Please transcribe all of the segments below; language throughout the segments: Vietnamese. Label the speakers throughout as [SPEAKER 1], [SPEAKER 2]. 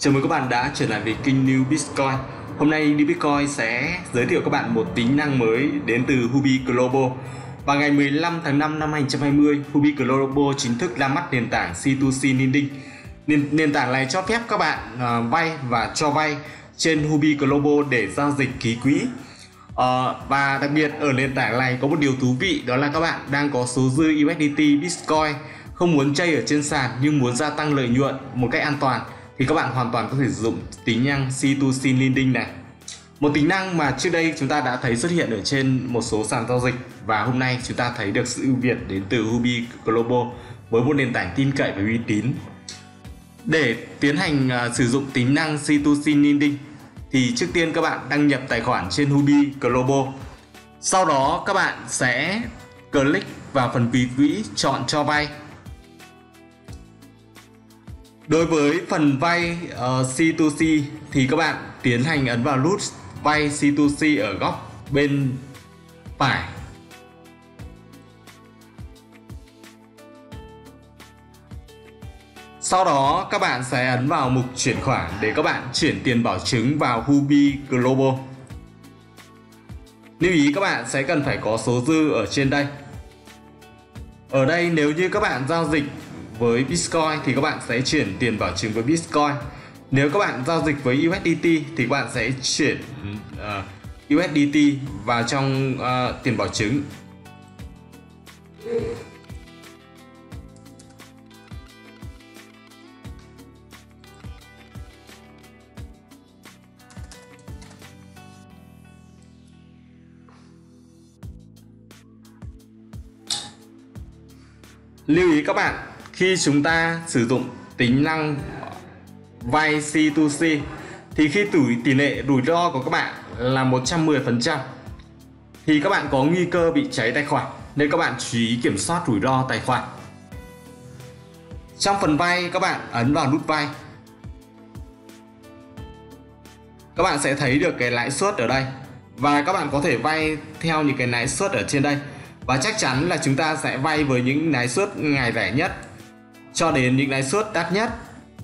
[SPEAKER 1] Chào mừng các bạn đã trở lại với kênh New Bitcoin. Hôm nay New Bitcoin sẽ giới thiệu các bạn một tính năng mới đến từ Hubi Global. Vào ngày 15 tháng 5 năm 2020, Hubi Global chính thức ra mắt nền tảng C2C Lending. Nền, nền tảng này cho phép các bạn uh, vay và cho vay trên Hubi Global để giao dịch ký quỹ. Uh, và đặc biệt ở nền tảng này có một điều thú vị đó là các bạn đang có số dư USDT Bitcoin không muốn chơi ở trên sàn nhưng muốn gia tăng lợi nhuận một cách an toàn thì các bạn hoàn toàn có thể sử dụng tính năng C2C lending này. Một tính năng mà trước đây chúng ta đã thấy xuất hiện ở trên một số sàn giao dịch và hôm nay chúng ta thấy được sự ưu việt đến từ Hubi Global với một nền tảng tin cậy và uy tín. Để tiến hành uh, sử dụng tính năng C2C lending thì trước tiên các bạn đăng nhập tài khoản trên Hubi Global. Sau đó các bạn sẽ click vào phần ví quỹ chọn cho vay Đối với phần vay ờ, uh, C2C thì các bạn tiến hành ấn vào nút vay C2C ở góc bên phải. Sau đó các bạn sẽ ấn vào mục chuyển khoản để các bạn chuyển tiền bảo chứng vào Hubi Global. Lưu ý các bạn sẽ cần phải có số dư ở trên đây. Ở đây nếu như các bạn giao dịch với Bitcoin thì các bạn sẽ chuyển tiền bảo chứng với Bitcoin. Nếu các bạn giao dịch với USDT thì các bạn sẽ chuyển ờ, uh, USDT vào trong uh, tiền bảo chứng. Lưu ý các bạn khi chúng ta sử dụng tính năng vay C2C thì khi tỷ lệ rủi ro của các bạn là 110% thì các bạn có nguy cơ bị cháy tài khoản, nên các bạn chú ý kiểm soát rủi ro tài khoản. Trong phần vay các bạn ấn vào nút vay. Các bạn sẽ thấy được cái lãi suất ở đây, và các bạn có thể vay theo những cái lãi suất ở trên đây và chắc chắn là chúng ta sẽ vay với những lãi suất ngày rẻ nhất cho đến những lãi suất đắt nhất.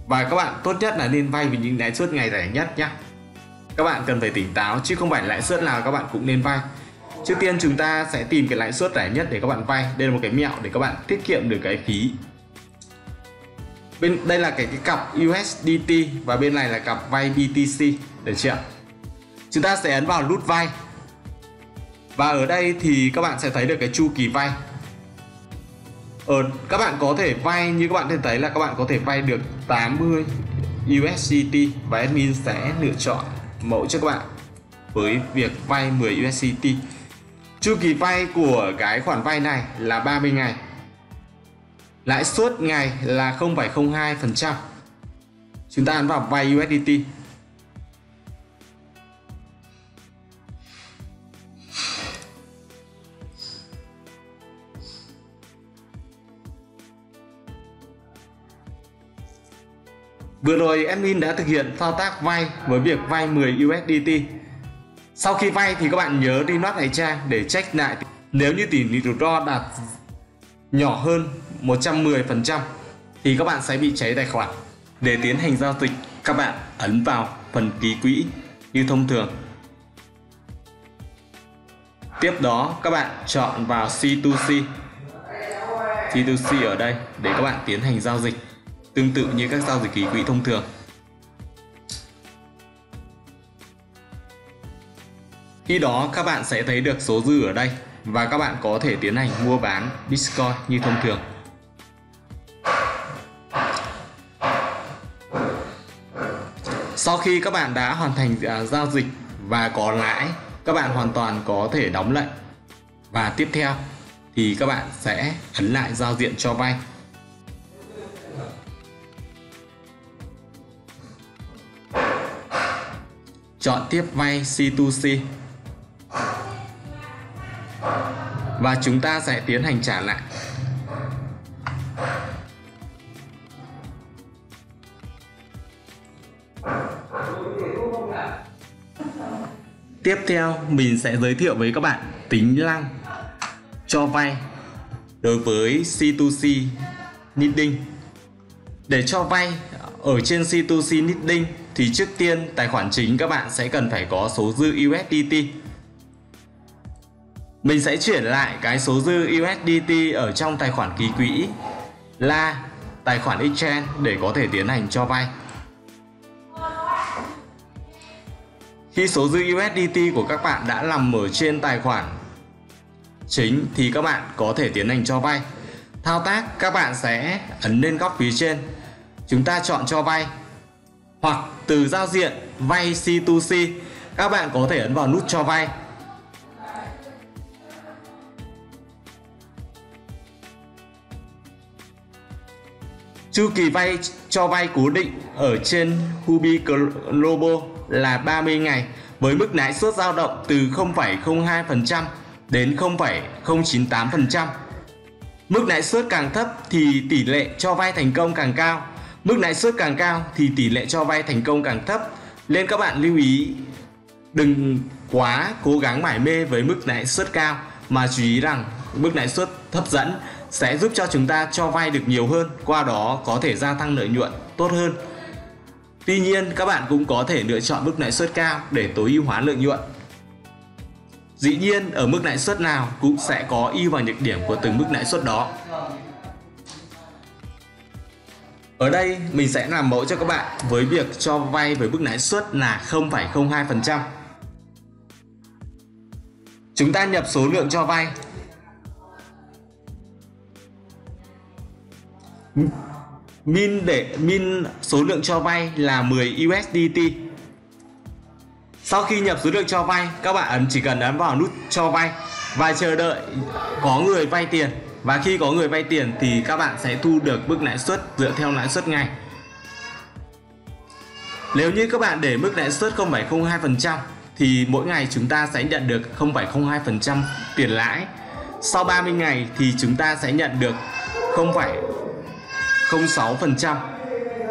[SPEAKER 1] Và các bạn tốt nhất là nên vay với những lãi suất ngày rẻ nhất nhé các bạn cần phải tỉnh táo chứ không phải lãi suất nào các bạn cũng nên vay. Trước tiên chúng ta sẽ tìm cái lãi suất rẻ nhất để các bạn vay. Đây là một cái mẹo để các bạn tiết kiệm được cái phí. Bên đây là cái, cái cặp USDT và bên này là cặp vay BTC được chưa chúng ta sẽ ấn vào nút vay. Và ở đây thì các bạn sẽ thấy được cái chu kỳ vay ờ, các bạn có thể vay như các bạn thể thấy là các bạn có thể vay được 80 USDT và admin sẽ lựa chọn mẫu cho các bạn với việc vay 10 USDT chu kỳ vay của cái khoản vay này là 30 ngày. Lãi suất ngày là 0,02% chúng ta ấn vào vay USDT Vừa rồi admin đã thực hiện thao tác vay với việc vay 10 USDT. Sau khi vay thì các bạn nhớ đi nốt này trang để check lại nếu như tỷ lệ rủi ro đạt nhỏ hơn 110% thì các bạn sẽ bị cháy tài khoản. Để tiến hành giao dịch, các bạn ấn vào phần ký quỹ như thông thường. Tiếp đó các bạn chọn vào C2C. C2C ở đây để các bạn tiến hành giao dịch tương tự như các giao dịch ký quỹ thông thường. Khi đó các bạn sẽ thấy được số dư ở đây và các bạn có thể tiến hành mua bán Bitcoin như thông thường. Sau khi các bạn đã hoàn thành à, giao dịch và có lãi, các bạn hoàn toàn có thể đóng lệnh. Và tiếp theo thì các bạn sẽ ấn lại giao diện cho vay chọn tiếp vay C2C và chúng ta sẽ tiến hành trả lại. Tiếp theo, mình sẽ giới thiệu với các bạn tính năng cho vay đối với C2C Knitting. Để cho vay ở trên C2C Knitting thì trước tiên tài khoản chính các bạn sẽ cần phải có số dư USDT. Mình sẽ chuyển lại cái số dư USDT ở trong tài khoản ký quỹ là tài khoản exchange để có thể tiến hành cho vay. Khi số dư USDT của các bạn đã nằm ở trên tài khoản chính thì các bạn có thể tiến hành cho vay. Thao tác, các bạn sẽ ấn lên góc phía trên. Chúng ta chọn cho vay. Hoặc từ giao diện vay C2C, các bạn có thể ấn vào nút cho vay. Chu kỳ vay cho vay cố định ở trên Hubi Global là 30 ngày với mức lãi suất dao động từ 0,02% đến 0,098%. Mức lãi suất càng thấp thì tỷ lệ cho vay thành công càng cao. Mức lãi suất càng cao thì tỷ lệ cho vay thành công càng thấp. Nên các bạn lưu ý đừng quá cố gắng mải mê với mức lãi suất cao mà chú ý rằng mức lãi suất hấp dẫn sẽ giúp cho chúng ta cho vay được nhiều hơn, qua đó có thể gia tăng lợi nhuận tốt hơn. Tuy nhiên, các bạn cũng có thể lựa chọn mức lãi suất cao để tối ưu hóa lợi nhuận. Dĩ nhiên, ở mức lãi suất nào cũng sẽ có ưu và nhược điểm của từng mức lãi suất đó. Ở đây mình sẽ làm mẫu cho các bạn với việc cho vay với mức lãi suất là 0,02%. Chúng ta nhập số lượng cho vay min để min số lượng cho vay là 10 USDT. Sau khi nhập số lượng cho vay, các bạn ấn chỉ cần ấn vào nút cho vay và chờ đợi có người vay tiền. Và khi có người vay tiền thì các bạn sẽ thu được mức lãi suất dựa theo lãi suất ngày. Nếu như các bạn để mức lãi suất 0,02% thì mỗi ngày chúng ta sẽ nhận được 0,02% tiền lãi. Sau 30 ngày thì chúng ta sẽ nhận được 0,06%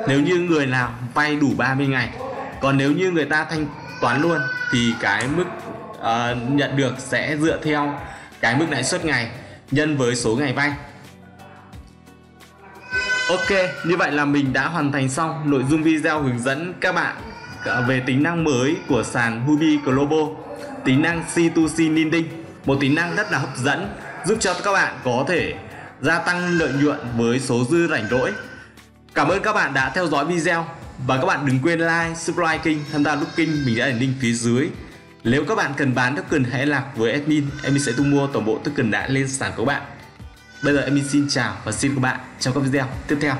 [SPEAKER 1] nếu như người nào vay đủ 30 ngày. Còn nếu như người ta thanh toán luôn thì cái mức uh, nhận được sẽ dựa theo cái mức lãi suất ngày nhân với số ngày vay. Ok, như vậy là mình đã hoàn thành xong nội dung video hướng dẫn các bạn về tính năng mới của sàn Hubi Global, tính năng C2C Lending, một tính năng rất là hấp dẫn giúp cho các bạn có thể gia tăng lợi nhuận với số dư rảnh rỗi. Cảm ơn các bạn đã theo dõi video và các bạn đừng quên like, subscribe kênh, tham gia Looking mình đã để link phía dưới. Nếu các bạn cần bán token hãy lạc với admin, em sẽ thu mua toàn bộ token đã lên sàn của các bạn. Bây giờ em xin chào và xin các bạn trong các video tiếp theo.